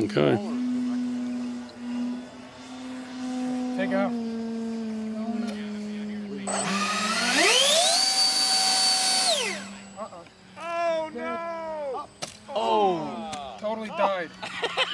Okay. Take off. Oh no! Oh! Totally died.